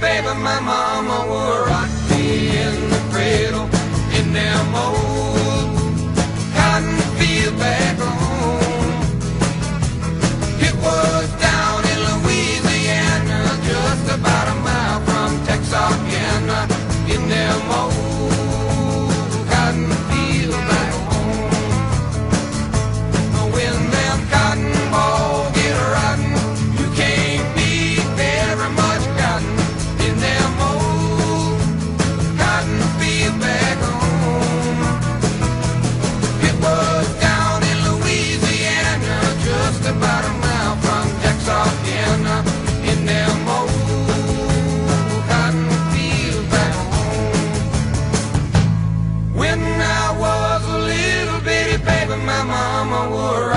baby, my mama would mama wore